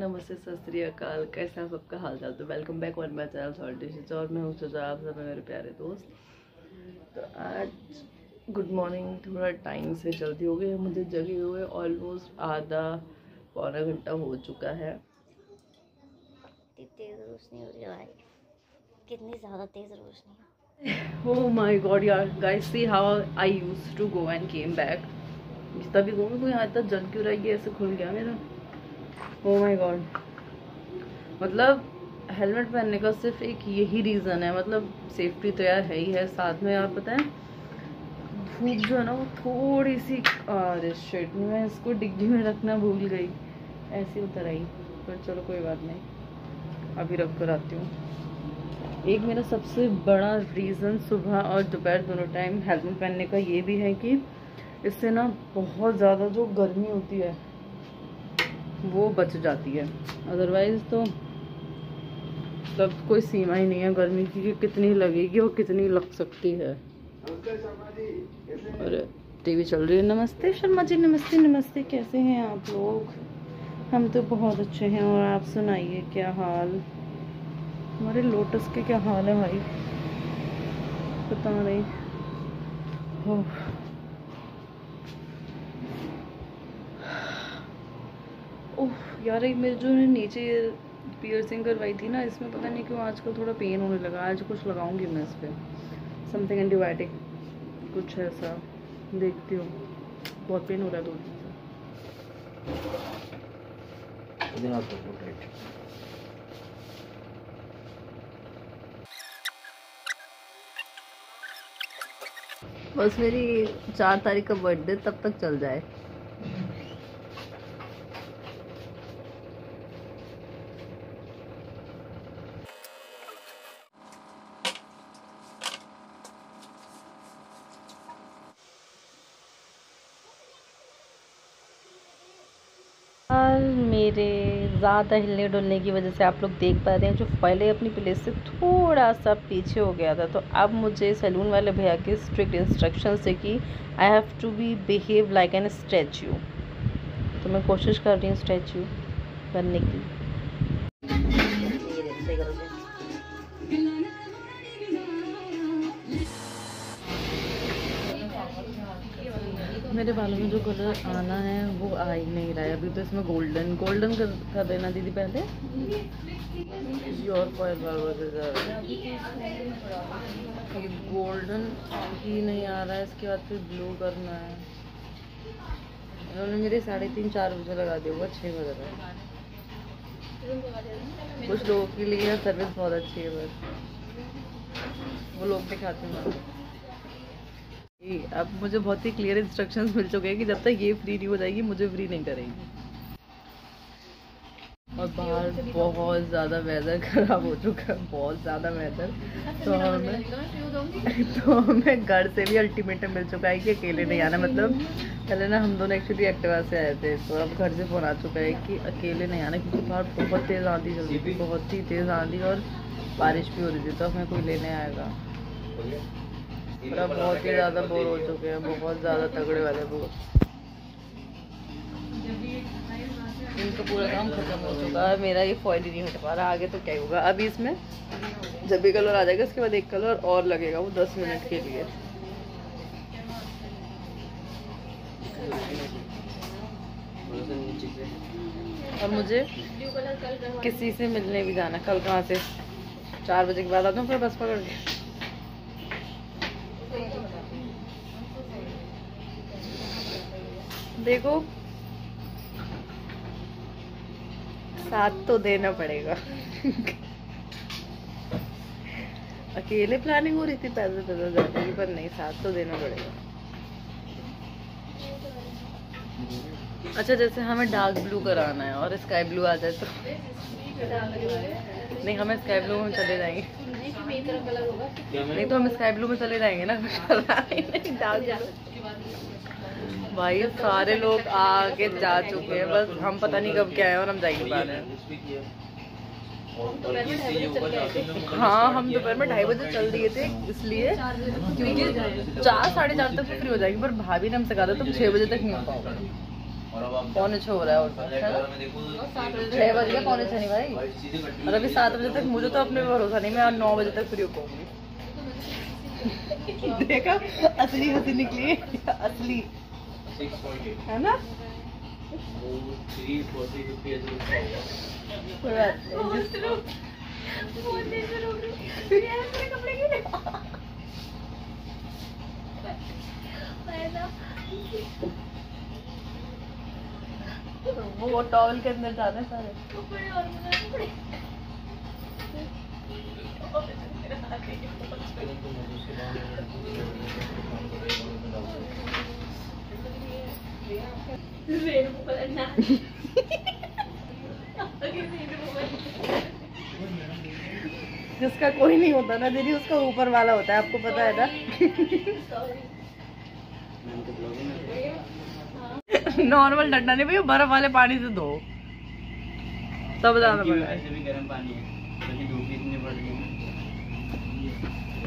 नमस्ते सत अकाल कैसा सबका हाल चाल। तो welcome back one my channel salt dishes और मैं हूँ सुजा आप सब मेरे प्यारे दोस्त। तो आज गुड मॉर्निंग थोड़ा टाइम से जल्दी हो गई मुझे जगे हुए ऑलमोस्ट आधा पौना घंटा हो चुका है। कितनी तेज रोशनी हो रही है भाई। कितनी ज़्यादा तेज रोशनी है। Oh my god यार guys see how I used to go and came back तभी कहूँ कोई आज तक जल क्यों रही है ऐसे खुल गया मेरा। ओ माय गॉड मतलब हेलमेट पहनने का सिर्फ़ एक यही रीज़न है। मतलब सेफ्टी तो यार है ही है। साथ में आप पता है, धूप जो है ना, वो थोड़ी सी अरे शिट मैं इसको डिग्गी में रखना भूल गई। ऐसी उतर आई। पर चलो कोई बात नहीं। अभी रख कर आती हूँ। एक मेरा सबसे बड़ा रीज़न सुबह और दोपहर दोनों टाइम हेलमेट पहनने का ये भी है कि इससे ना बहुत ज़्यादा जो गर्मी होती है वो बच जाती है। अदरवाइज़ तो तब कोई सीमा ही नहीं है गर्मी की कि कितनी लगेगी और कितनी लग सकती है। अरे टीवी चल रही है। नमस्ते शर्मा जी नमस्ते नमस्ते कैसे हैं आप लोग? हम तो बहुत अच्छे हैं और आप सुनाइए क्या हाल? हमारे लोटस के क्या हाल है भाई? पता नहीं ओह। यार एक मेरे जो नीचे पियर्सिंग करवाई थी ना इसमें पता नहीं क्यों आजकल थोड़ा पेन होने लगा आज कुछ लगाऊँगी मैं इस पर समथिंग एंटीबायोटिक कुछ ऐसा देखती हूँ। बहुत पेन हो रहा है दो दिन से। बस मेरी चार तारीख का बर्थडे तब तक चल जाए। मेरे ज़्यादा हिलने डुलने की वजह से आप लोग देख पा रहे हैं, जो पहले अपनी प्लेस से थोड़ा सा पीछे हो गया था। तो अब मुझे सैलून वाले भैया के स्ट्रिक्ट इंस्ट्रक्शन से कि I have to be behave like an statue तो मैं कोशिश कर रही हूँ स्टैचू बनने की। मेरे बालों में जो कलर आना है वो आ ही नहीं रहा है। अभी तो इसमें गोल्डन गोल्डन कर, कर देना दीदी पहले। योर ये गोल्डन ही नहीं आ रहा है इसके बाद फिर ब्लू करना है। उन्होंने मेरे साढ़े तीन चार बजे लगा दिया हुआ छः बजे तक कुछ लोगों के लिए सर्विस बहुत अच्छी है बस। वो लोग दिखाते हैं। अब मुझे बहुत ही क्लियर इंस्ट्रक्शंस मिल चुके हैं कि जब तक ये फ्री नहीं हो जाएगी मुझे फ्री नहीं करेगी। और बाहर बहुत ज़्यादा वेदर ख़राब हो चुका है बहुत ज़्यादा वेदर तो हमें तो हमें घर से भी अल्टीमेटम मिल चुका है कि अकेले नहीं आना। मतलब पहले ना हम दोनों एक्चुअली एक्टिवा से आए थे तो अब घर से फ़ोन आ चुका है कि अकेले नहीं आना क्योंकि बाहर बहुत तेज़ आंधी चल रही थी बहुत ही तेज़ आंधी और बारिश भी हो रही थी तो हमें कोई लेने आएगा। पूरा बहुत ही ज़्यादा बोर हो चुके हैं बहुत ज़्यादा तगड़े वाले बोर इनका पूरा काम खत्म हो चुका है। मेरा ये फॉइल ही नहीं हट पा रहा आगे तो क्या होगा। अभी इसमें जब भी कलर आ जाएगा इसके बाद एक कलर और लगेगा वो दस मिनट के लिए। और मुझे किसी से मिलने भी जाना कल कहाँ से? चार बजे के बाद आता हूँ फिर बस पकड़ के। देखो। साथ तो देना पड़ेगा। अकेले प्लानिंग हो रही थी, पैदल पैदल जाने की पर नहीं, साथ तो देना पड़ेगा। अच्छा जैसे हमें डार्क ब्लू कराना है और स्काई ब्लू आ जाए तो। नहीं हमें स्काई ब्लू में चले जाएँगे। नहीं तो हम स्काई ब्लू में चले जाएँगे ना भाई सारे लोग आके जा चुके हैं बस हम पता नहीं कब क्या है और हम जाएँगे पा रहे हैं। हाँ हम दोपहर में ढाई बजे चल दिए थे इसलिए क्योंकि चार साढ़े चार तक तो फ्री हो जाएगी पर भाभी ने हमसे कहा था तुम छः बजे तक नहीं पाओगे। पौने छः हो रहा है और है तो छः बज गया पौने छः नहीं भाई। और अभी सात बजे तक मुझे तो अपने पे भरोसा नहीं मैं नौ बजे तक फ्री हो पाऊँगी। देखा? असली हँसी निकली असली। है ना? वो 3 40 50 ऐसे कोई बात नहीं जिस- वो टॉवल के अंदर सारे जिसका कोई नहीं होता ना दीदी उसका ऊपर वाला होता है आपको पता है ना? नॉर्मल डंडा नहीं भैया बर्फ़ वाले पानी से धो। तब ज़्यादा है।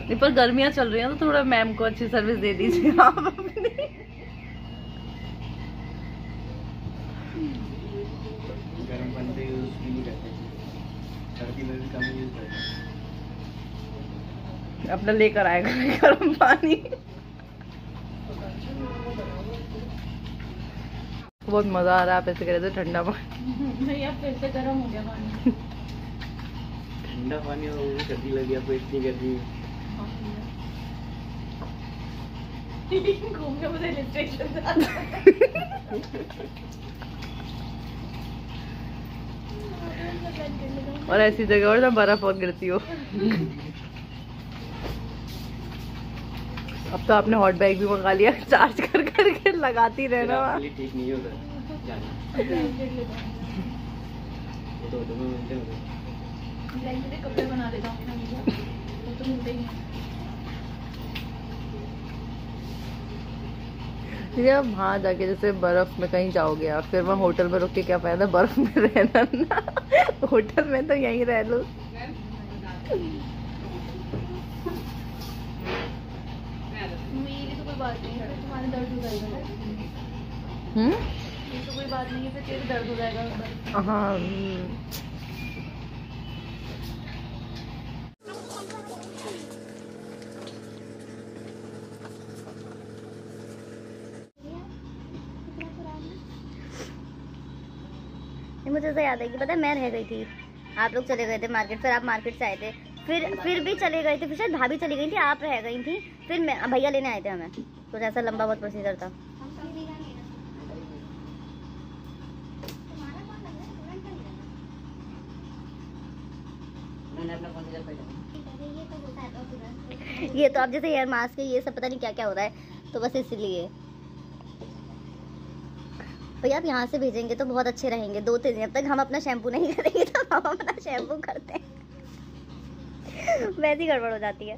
नहीं पर गर्मियाँ चल रही हैं तो थोड़ा मैम को अच्छी सर्विस दे दीजिए आप अपनी। गर्म पानी से यूज़ नहीं करते। सर्दी में भी कम यूज़ करते अपना लेकर आएगा गर्म पानी। बहुत मज़ा आ रहा है आप ऐसे कह रहे थे ठंडा पानी। ठंडा पानी और वो भी सर्दी लगी आपको इतनी गर्मी। और ऐसी जगह और ना बर्फ़ बहुत गिरती हो। अब तो आपने हॉट बैग भी मंगा लिया। चार्ज कर करके लगाती रहना। ठीक नहीं होगा। वहाँ जाके जैसे बर्फ़ में कहीं जाओगे आप फिर वहाँ होटल में रुक के क्या फ़ायदा? बर्फ़ में रहना ना। होटल में तो यहीं रह लो। बात नहीं है तुम्हारे दर्द हो जाएगा हम्म? तो कोई बात नहीं है फिर तेरे दर्द हो जाएगा हाँ। हम्म। मुझे तो याद है कि पता है मैं रह गई थी। आप लोग चले गए थे मार्केट फिर आप मार्केट से आए थे। फिर फिर भी चले गए थे फिर शायद भाभी चली गई थी आप रह गई थी। फिर मैं भैया लेने आए थे हमें। कुछ ऐसा लंबा बहुत प्रोसीजर था। ये तो आप जैसे हेयर मास्क है ये सब पता नहीं क्या क्या हो रहा है तो बस इसलिए। भैया आप यहाँ से भेजेंगे तो बहुत अच्छे रहेंगे दो तीन जब तक हम अपना शैम्पू नहीं करेंगे तो हम अपना शैम्पू करते हैं। वैसी गड़बड़ हो जाती है।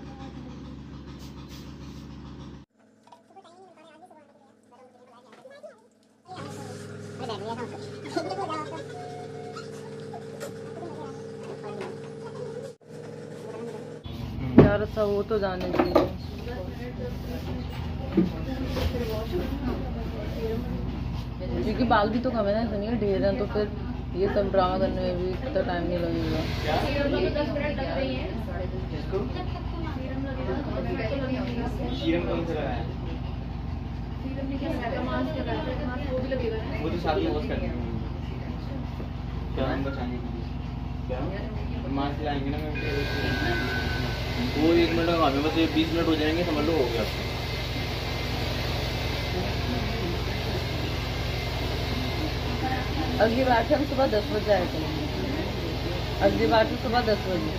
यार अच्छा वो तो जाने दीजिए क्योंकि बाल भी तो कम है ना ऐसा ढेर है तो फिर ये सब ड्रामा करने में भी इतना टाइम नहीं लगेगा। सा वो तो साथ में वॉश करते हैं। क्या के लिए? क्या? मास्क लाएँगे ना मैं वो एक मिनट का हमें बस ये बीस मिनट हो जाएँगे समझ लो हो गया। अगली बार से हम सुबह दस बजे आए थे। अगली बार से सुबह दस बजे।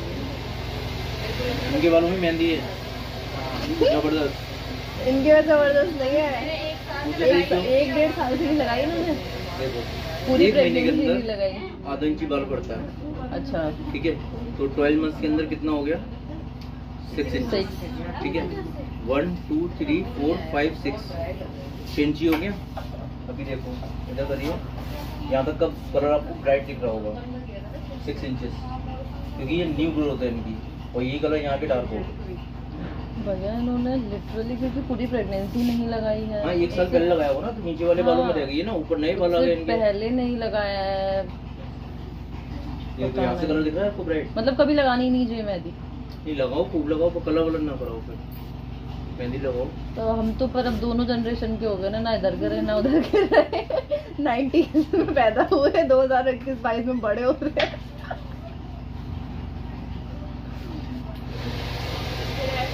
इनके बालों में मेहंदी है। ज़बरदस्त। इनके में ज़बरदस्त नहीं है। एक डेढ़ साल से नहीं लगाई इन्होंने। पूरी एक महीने के प्रेगनेंसी अंदर लगाई। आधा इंची बाल पड़ता है। अच्छा। ठीक है? तो ट्वेल्व मंथ के अंदर कितना हो गया? सिक्स इंच ठीक है? One two three four five six छः इंची हो गया? अभी देखो इधर करिए यहाँ तक कब कलर आपको ब्राइट दिख रहा होगा? सिक्स इंचेस क्योंकि ये न्यू ग्रोथ है इनकी। और यही कलर यहाँ पे डार्क होगा भैया इन्होंने लिटरली क्योंकि पूरी प्रेगनेंसी नहीं लगाई है। हाँ एक साल पहले लगाया होगा ना तो नीचे वाले बालों में हाँ। रह गई है ना ऊपर नए बाल आ गए पहले नहीं लगाया है। तो यहाँ से कलर दिख रहा है आपको ब्राइट मतलब कभी लगानी नहीं चाहिए मेहंदी नहीं लगाओ खूब लगाओ पर कलर वलर ना कराओ फिर। मेहंदी लगाओ। तो हम तो पर अब दोनों जनरेशन के हो गए ना ना इधर के रहे ना उधर के रहे। नाइनटीज में पैदा हुए दो हज़ार इक्कीस बाईस में बड़े हो रहे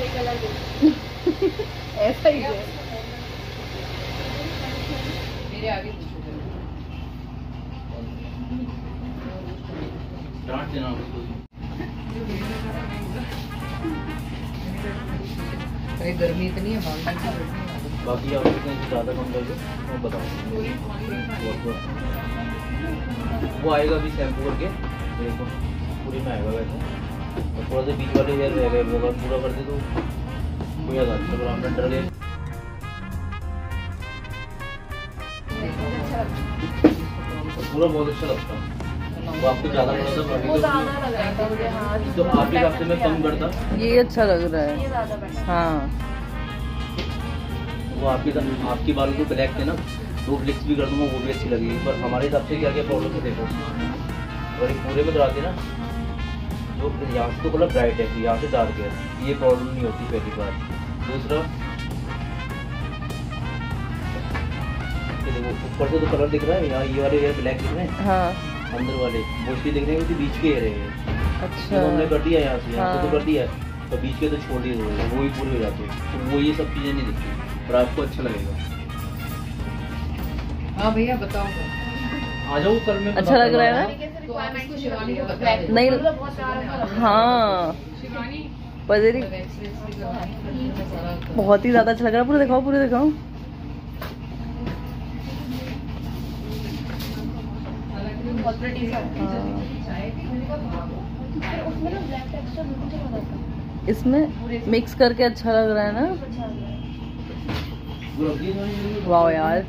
ऐसा ही है। डांट देना उसको गर्मी इतनी है बाकी आप कितने ज़्यादा कम कर मैं बताऊँ वो आएगा अभी शैम्पू करके देखो पूरी में आएगा वैसे। और थोड़ा सा बीच वाले हेयर रहेगा वो अगर पूरा कर दे तो कोई ज़्यादा अच्छा हमने डर गए पूरा बहुत अच्छा लगता है। वो आपको ज़्यादा पड़ा था बाकी तो तो आपके हिसाब से मैं कम करता? ये अच्छा लग रहा है। हाँ। वो आपकी आपके बालों को ब्लैक थे ना तो फ्लिक्स भी कर दूँगा वो भी अच्छी लगेगी। पर हमारे हिसाब से क्या क्या प्रॉब्लम है देखो। अगर ये पूरे में कराते ना तो यहाँ से तो कलर ब्राइट है यहाँ से डार्क है। ये प्रॉब्लम नहीं होती पहली बार। दूसरा देखो ऊपर से तो कलर दिख रहा है यहाँ ये वाले ब्लैक दिख रहे हैं। हाँ। अंदर वाले मोस्टली दिख रहे हैं क्योंकि बीच के हेयर है। अच्छा। तो हमने कर दिया यहाँ से यहाँ से तो हाँ। कर दिया है तो बीच के तो छोड़ दिए हुए वो ही पूरे हो जाते हैं। तो वो ये सब चीज़ें नहीं दिखती पर आपको अच्छा लगेगा। हाँ भैया बताओ। आ जाओ कल में अच्छा लग रहा है ना? तो आप इसको शिवानी को बता दें नहीं। हाँ। पता बहुत ही ज़्यादा अच्छा लग रहा है। पूरे दिखाओ पूरे दिखाओ। इसमें मिक्स करके अच्छा लग रहा है ना? वाह यार।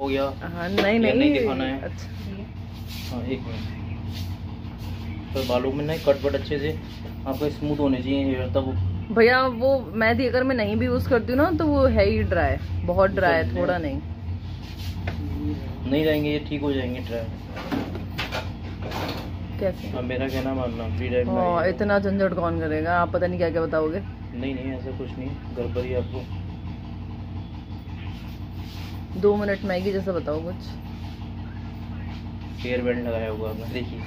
हो गया। हाँ नहीं नहीं नहीं। दिखाना है। अच्छा। हाँ एक मिनट। पर बालों में ना कट वट अच्छे से आपका स्मूथ होने चाहिए हेयर तब भैया वो मेहंदी अगर मैं नहीं भी यूज़ करती हूँ ना तो वो है ही ड्राई बहुत ड्राई है। थोड़ा नहीं। नहीं रहेंगे ये ठीक हो जाएँगे ट्राई कैसे? अब मेरा कहना मानना फ्री टाइम हाँ इतना झंझट कौन करेगा? आप पता नहीं क्या क्या बताओगे? नहीं नहीं ऐसा कुछ नहीं गड़बड़ी है आपको। दो मिनट मैगी जैसा बताओ कुछ। हेयर बैंड लगाया हुआ आपने देखिए।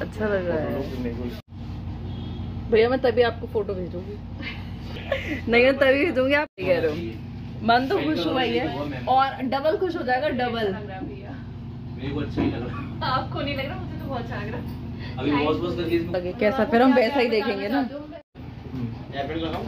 अच्छा लग रहा है। भैया मैं तभी आपको फ़ोटो भेजूँगी। नहीं मैं तभी भेजूँगी आप कह रहे हो। मन तो खुश हुआ ही है। और डबल खुश हो जाएगा डबल मेरे को लग रहा आपको नहीं लग रहा मुझे तो बहुत अच्छा लग रहा अभी वॉश वॉश करके इसमें कैसा? फिर हम वैसा ही देखेंगे ना। लगाऊँ